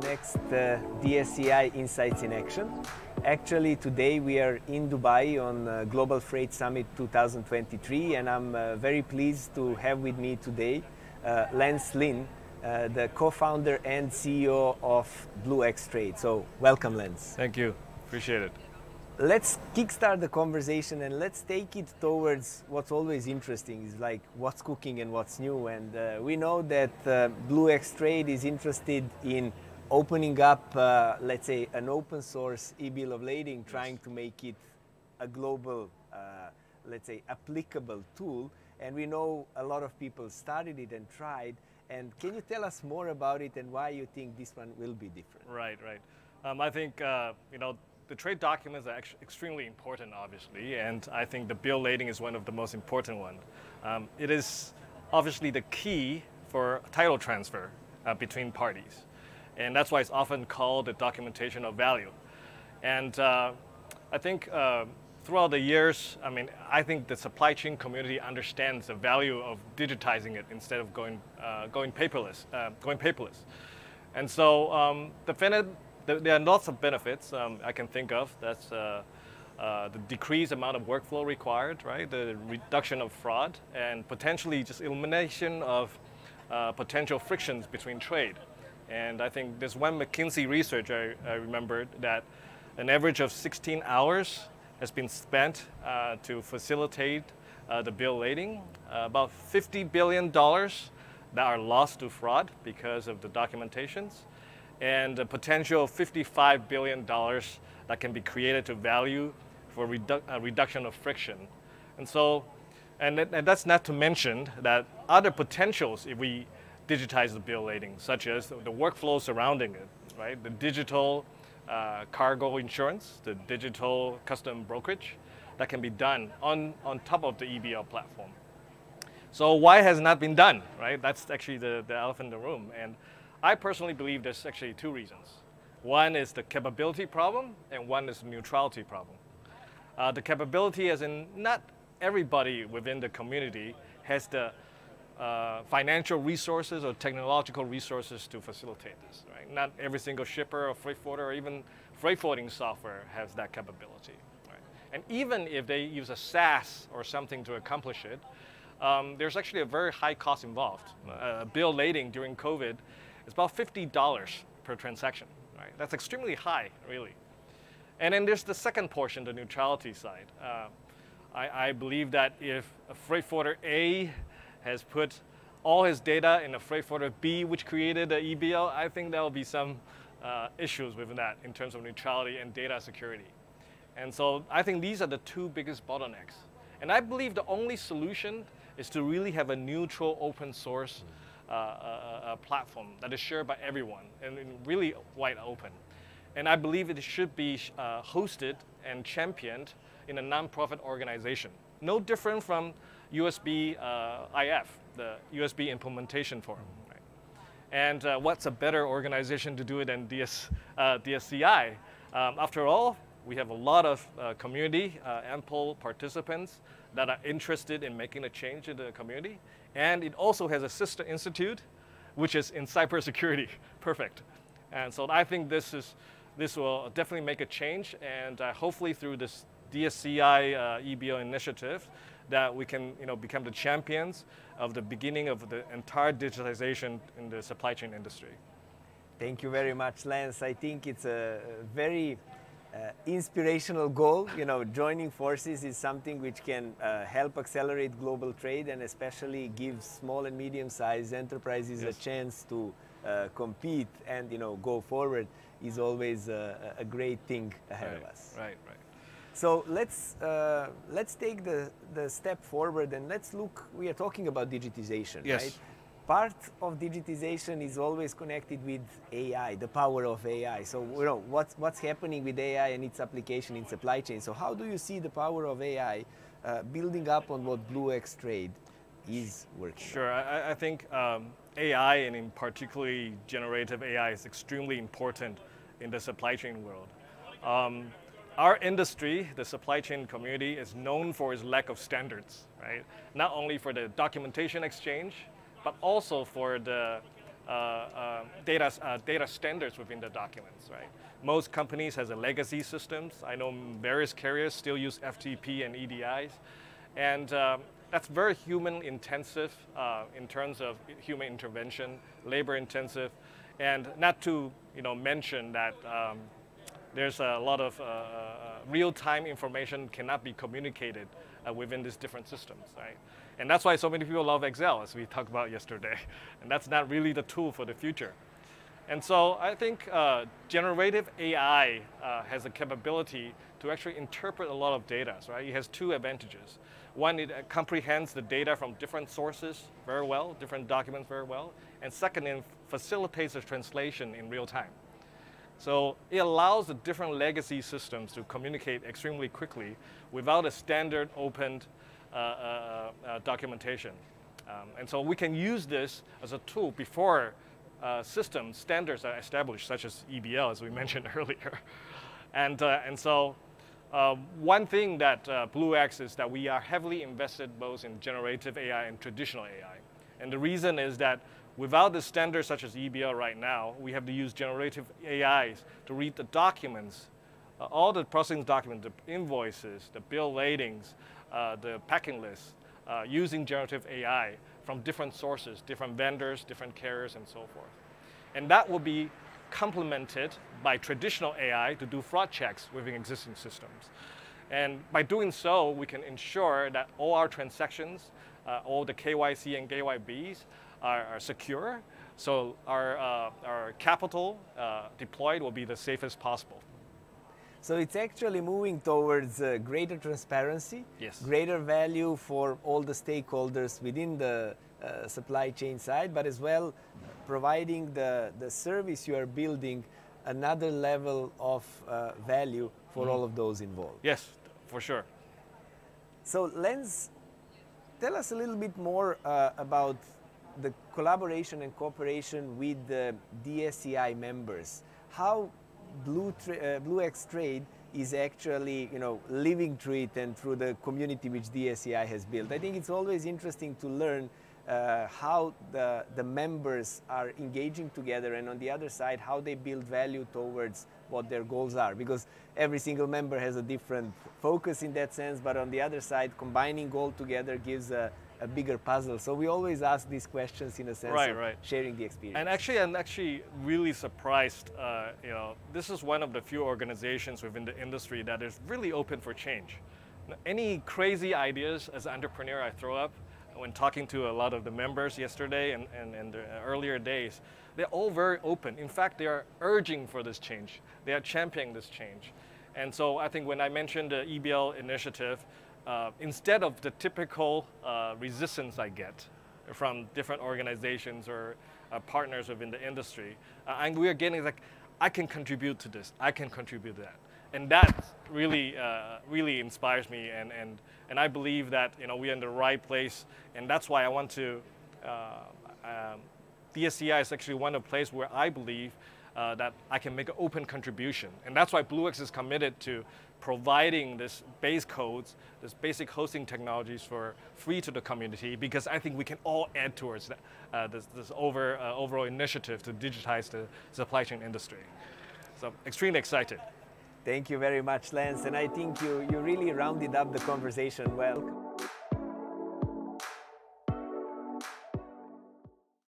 next uh, DSCI Insights in Action. Actually, today we are in Dubai on uh, Global Freight Summit 2023, and I'm uh, very pleased to have with me today uh, Lance Lin, uh, the co-founder and CEO of BlueX Trade. So, welcome, Lance. Thank you. Appreciate it let's kickstart the conversation and let's take it towards what's always interesting is like what's cooking and what's new and uh, we know that uh, BlueX Trade is interested in opening up uh, let's say an open source e-bill of lading yes. trying to make it a global uh, let's say applicable tool. And we know a lot of people started it and tried. And can you tell us more about it and why you think this one will be different? Right right. Um, I think uh, you know the trade documents are extremely important, obviously, and I think the bill lading is one of the most important ones. Um, it is obviously the key for title transfer uh, between parties, and that's why it's often called the documentation of value. And uh, I think uh, throughout the years, I mean, I think the supply chain community understands the value of digitizing it instead of going uh, going paperless, uh, going paperless. And so um, the there are lots of benefits um, I can think of. That's uh, uh, the decreased amount of workflow required, right? The reduction of fraud and potentially just elimination of uh, potential frictions between trade. And I think there's one McKinsey research I, I remembered that an average of 16 hours has been spent uh, to facilitate uh, the bill lading. Uh, about $50 billion that are lost to fraud because of the documentations and a potential $55 billion that can be created to value for redu uh, reduction of friction. And so, and, and that's not to mention that other potentials if we digitize the bill lading, such as the workflow surrounding it, right? The digital uh, cargo insurance, the digital custom brokerage that can be done on, on top of the EBL platform. So why has not been done, right? That's actually the, the elephant in the room. And I personally believe there's actually two reasons. One is the capability problem, and one is the neutrality problem. Uh, the capability as in not everybody within the community has the uh, financial resources or technological resources to facilitate this. Right? Not every single shipper or freight forwarder or even freight forwarding software has that capability. Right? And even if they use a SaaS or something to accomplish it, um, there's actually a very high cost involved. Uh, bill lading during COVID is about $50 per transaction. Right? That's extremely high, really. And then there's the second portion, the neutrality side. Uh, I, I, believe that if a freight forwarder A has put all his data in a freight forwarder B, which created the EBL, I think there will be some uh, issues with that in terms of neutrality and data security. And so I think these are the two biggest bottlenecks. And I believe the only solution is to really have a neutral open source uh, a, a, platform that is shared by everyone and really wide open. And I believe it should be uh, hosted and championed in a nonprofit organization. No different from USB uh, IF, the USB Implementation Forum. And uh, what's a better organization to do it than DS, uh, DSCI? Um, after all, we have a lot of uh, community, ample participants that are interested in making a change in the community. And it also has a sister institute, which is in cybersecurity. Perfect. And so I think this is this will definitely make a change, and uh, hopefully through this DSCI uh, EBL initiative, that we can you know become the champions of the beginning of the entire digitalization in the supply chain industry. Thank you very much, Lance. I think it's a very uh, inspirational goal. You know, joining forces is something which can uh, help accelerate global trade and especially give small and medium-sized enterprises yes. a chance to uh, compete and you know go forward is always a, a great thing ahead right, of us. Right, right. So let's uh, let's take the the step forward and let's look. We are talking about digitization, yes. right? part of digitization is always connected with AI, the power of AI. So you know what's what's happening with AI and its application in supply chain. So how do you see the power of AI uh, building up on what BlueX Trade is working? Sure, I, I, think um, AI and in particularly generative AI is extremely important in the supply chain world. Um, our industry, the supply chain community, is known for its lack of standards, right? Not only for the documentation exchange, but also for the uh, uh, data, uh, data standards within the documents, right? Most companies has a legacy systems. I know various carriers still use FTP and EDIs. And um, that's very human intensive uh, in terms of human intervention, labor intensive, and not to you know, mention that um, there's a lot of uh, uh real-time information cannot be communicated uh, within these different systems, right? And that's why so many people love Excel, as we talked about yesterday. And that's not really the tool for the future. And so I think uh, generative AI uh, has a capability to actually interpret a lot of data, right? It has two advantages. One, it comprehends the data from different sources very well, different documents very well. And second, it facilitates the translation in real time. So it allows the different legacy systems to communicate extremely quickly without a standard opened uh, uh, uh, documentation. Um, and so we can use this as a tool before uh, system standards are established, such as EBL, as we mentioned earlier. and, uh, and so uh, one thing that uh, BlueX is that we are heavily invested both in generative AI and traditional AI. And the reason is that without the standards such as EBL right now, we have to use generative AIs to read the documents, uh, all the processing documents, the invoices, the bill ladings, uh, the packing list uh, using generative AI from different sources, different vendors, different carriers, and so forth. And that will be complemented by traditional AI to do fraud checks within existing systems. And by doing so, we can ensure that all our transactions, uh, all the KYC and KYBs are, are secure. So our, uh, our capital uh, deployed will be the safest possible. So it's actually moving towards uh, greater transparency, yes. greater value for all the stakeholders within the uh, supply chain side, but as well providing the, the service you are building another level of uh, value for mm. all of those involved. Yes, for sure. So Lance, tell us a little bit more uh, about the collaboration and cooperation with the DSCI members. How Blue, uh, BlueX Trade is actually, you know, living through it and through the community which DSCI has built. I think it's always interesting to learn uh, how the, the members are engaging together and on the other side how they build value towards what their goals are because every single member has a different focus in that sense but on the other side combining goal together gives a, a bigger puzzle. So we always ask these questions in a sense right, of right. sharing the experience. And actually, I'm actually really surprised. Uh, you know, this is one of the few organizations within the industry that is really open for change. Any crazy ideas as an entrepreneur I throw up, when talking to a lot of the members yesterday and, and, and the earlier days, they're all very open. In fact, they are urging for this change. They are championing this change. And so I think when I mentioned the EBL initiative, uh, instead of the typical uh, resistance I get from different organizations or uh, partners within the industry, uh, and we are getting like, I can contribute to this, I can contribute to that. And that really, uh, really inspires me, and, and, and I believe that you know, we're in the right place, and that's why I want to, um, DSCI is actually one of the places where I believe uh, that I can make an open contribution. And that's why BlueX is committed to providing this base codes, this basic hosting technologies for free to the community because I think we can all add towards that, uh, this, this over, uh, overall initiative to digitize the supply chain industry. So extremely excited. Thank you very much, Lance. And I think you, you really rounded up the conversation well.